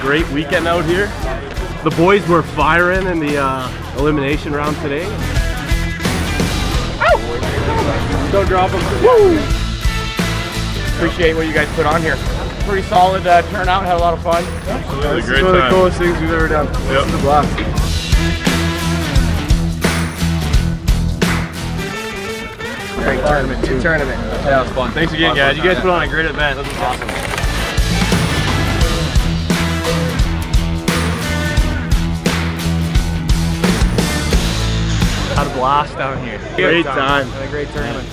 great weekend out here. The boys were firing in the uh, elimination round today. Don't drop them. Woo! Appreciate what you guys put on here. Pretty solid uh, turnout. Had a lot of fun. Yeah, This is one of the coolest things we've ever done. This is a blast. Great tournament too. Tournament. That was fun. Thanks again, guys. You guys put on a great event. This was awesome. Had a blast down here. Great time. Had a great tournament.